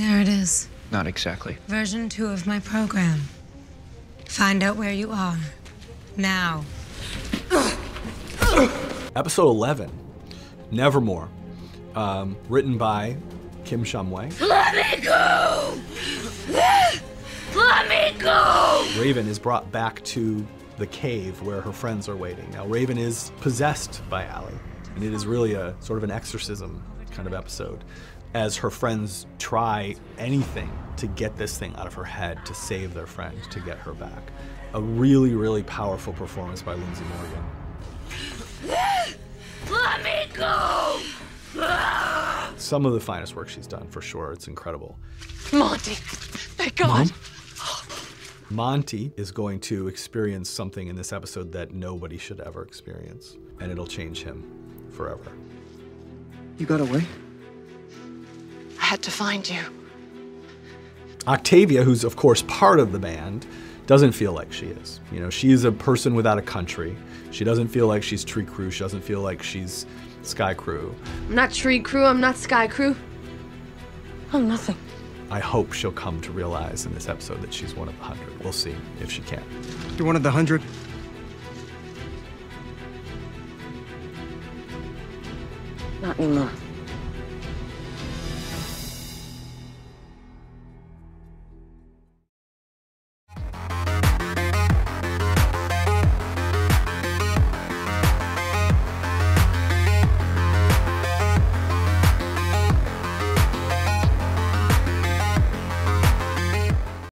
There it is. Not exactly. Version 2 of my program. Find out where you are. Now. Episode 11, Nevermore, um, written by Kim Shumway. Let me go! Let me go! Raven is brought back to the cave where her friends are waiting. Now, Raven is possessed by Allie, and it is really a sort of an exorcism kind of episode as her friends try anything to get this thing out of her head to save their friend, to get her back. A really, really powerful performance by Lindsey Morgan. Let me go! Some of the finest work she's done, for sure. It's incredible. Monty, thank God. Monty is going to experience something in this episode that nobody should ever experience, and it'll change him forever. You got away? I had to find you. Octavia, who's of course part of the band, doesn't feel like she is. You know, she is a person without a country. She doesn't feel like she's Trikru. She doesn't feel like she's Skaikru. I'm not Trikru, I'm not Skaikru. I'm nothing. I hope she'll come to realize in this episode that she's one of the hundred. We'll see if she can. You're one of the hundred? Not anymore.